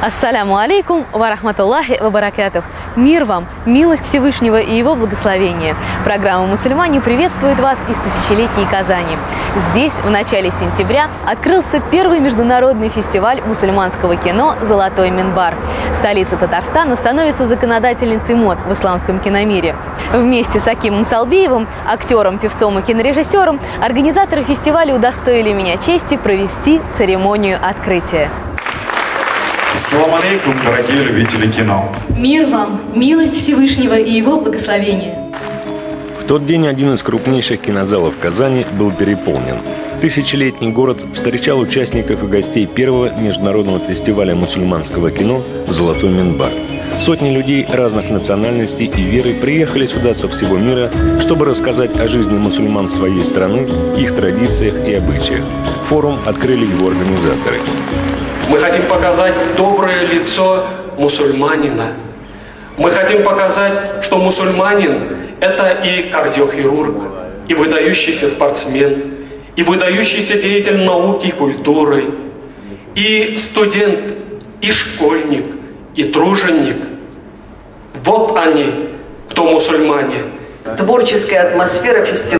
Ассаляму алейкум ва рахматуллахи ва баракатух. Мир вам, милость Всевышнего и его благословение. Программа «Мусульмане» приветствует вас из тысячелетней Казани. Здесь в начале сентября открылся первый международный фестиваль мусульманского кино «Золотой Минбар». Столица Татарстана становится законодательницей мод в исламском киномире. Вместе с Акимом Салбиевым, актером, певцом и кинорежиссером, организаторы фестиваля удостоили меня чести провести церемонию открытия. Салам алейкум, дорогие любители кино. Мир вам, милость Всевышнего и его благословение. В тот день один из крупнейших кинозалов Казани был переполнен. Тысячелетний город встречал участников и гостей первого международного фестиваля мусульманского кино «Золотой Минбар». Сотни людей разных национальностей и веры приехали сюда со всего мира, чтобы рассказать о жизни мусульман своей страны, их традициях и обычаях. Форум открыли его организаторы. Мы хотим показать доброе лицо мусульманина. Мы хотим показать, что мусульманин – это и кардиохирург, и выдающийся спортсмен, и выдающийся деятель науки и культуры, и студент, и школьник, и труженик. Вот они, кто мусульмане. Творческая атмосфера фестиваля.